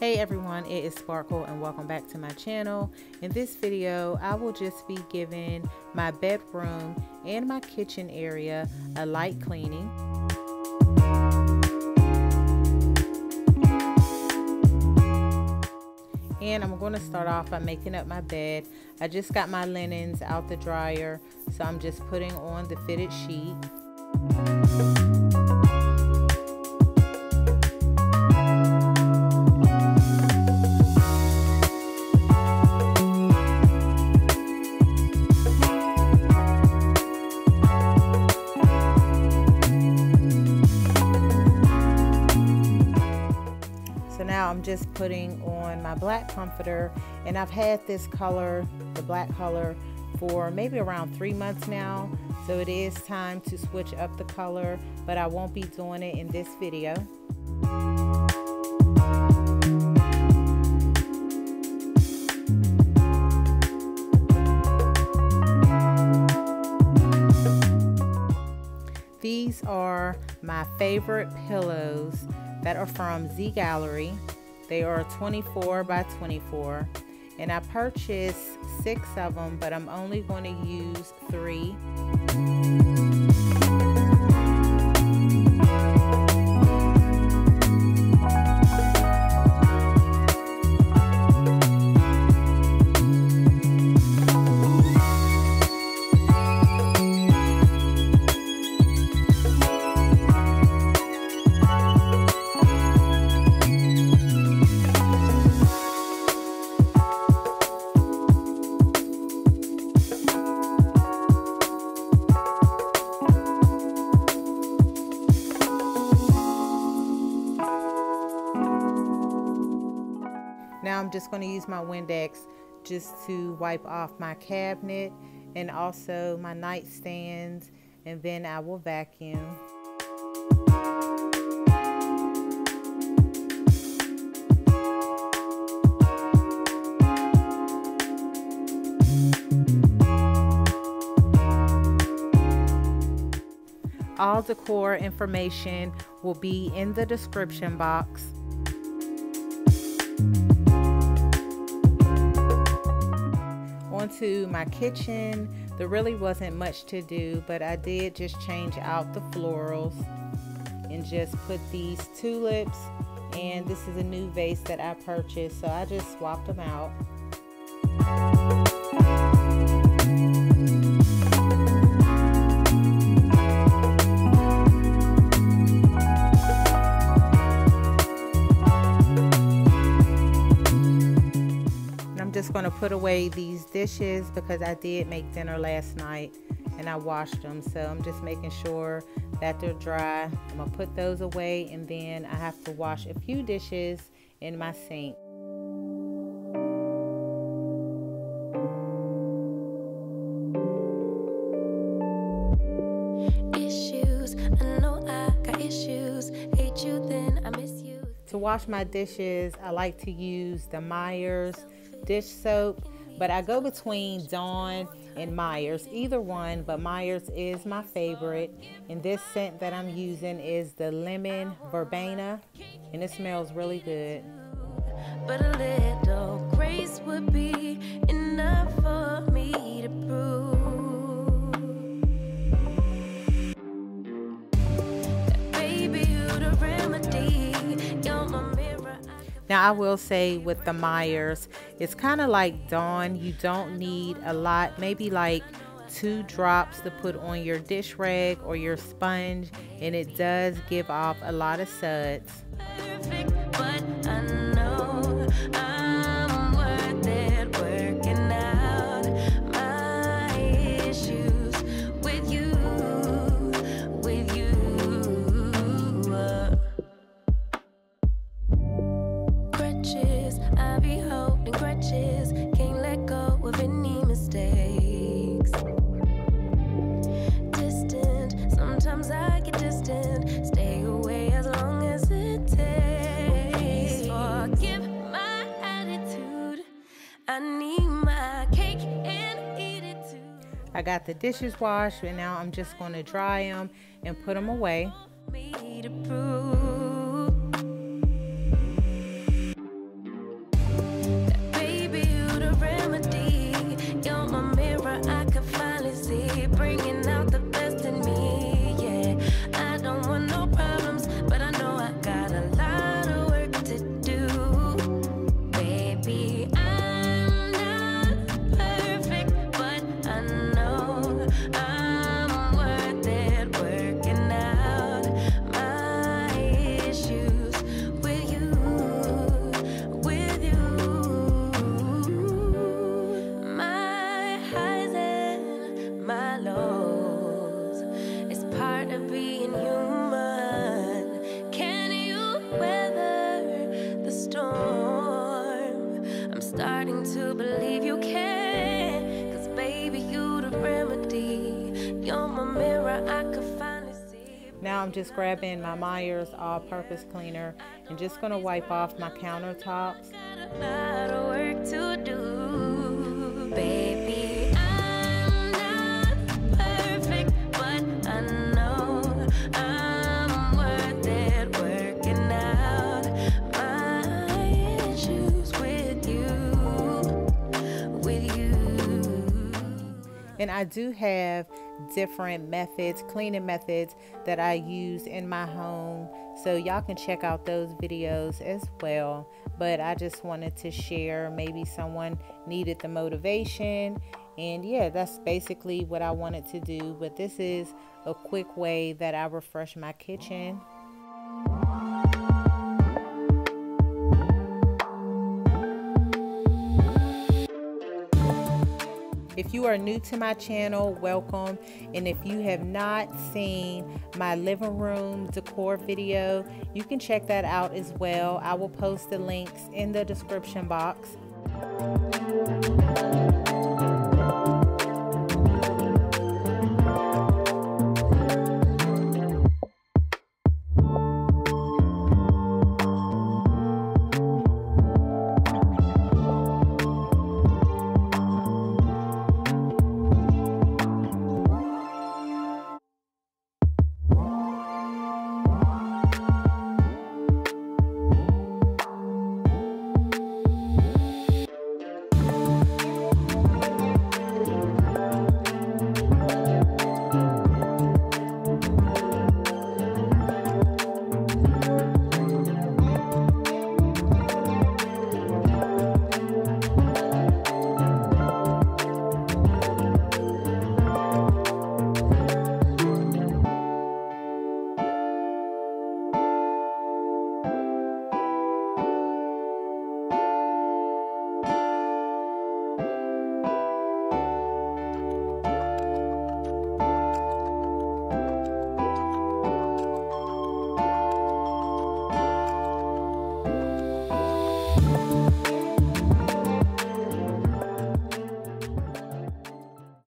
Hey everyone, it is Sparkle and welcome back to my channel. In this video, I will just be giving my bedroom and my kitchen area a light cleaning. And I'm going to start off by making up my bed. I just got my linens out the dryer, so I'm just putting on the fitted sheet. Just putting on my black comforter and I've had this color, the black color, for maybe around three months now. So it is time to switch up the color, but I won't be doing it in this video. These are my favorite pillows that are from Z Gallerie. They are 24 by 24 and I purchased six of them but I'm only going to use three. Just going to use my Windex just to wipe off my cabinet and also my nightstands and then I will vacuum. All decor information will be in the description box. Onto my kitchen. There really wasn't much to do, but I did just change out the florals and just put these tulips. And this is a new vase that I purchased, so I just swapped them out. Going to put away these dishes because I did make dinner last night and I washed them. So I'm just making sure that they're dry. I'm going to put those away and then I have to wash a few dishes in my sink. To wash my dishes, I like to use the Meyer's dish soap, but I go between Dawn and Meyer's, either one, but Meyer's is my favorite. And this scent that I'm using is the lemon verbena, and it smells really good. But a little grace would be enough for me to prove. Now, I will say with the Meyer's, it's kind of like Dawn. You don't need a lot, maybe like two drops to put on your dish rag or your sponge, and it does give off a lot of suds. I got the dishes washed and now I'm just going to dry them and put them away. being human? Can you weather the storm? I'm starting to believe you can. Cause baby, you the remedy. You're my mirror, I could finally see. Now I'm just grabbing my Meyer's all purpose cleaner and just gonna wipe off my countertops. And I do have different methods, cleaning methods that I use in my home. So y'all can check out those videos as well. But I just wanted to share maybe someone needed the motivation. And yeah, that's basically what I wanted to do. But this is a quick way that I refresh my kitchen. If you are new to my channel, welcome. And if you have not seen my living room decor video, you can check that out as well. I will post the links in the description box.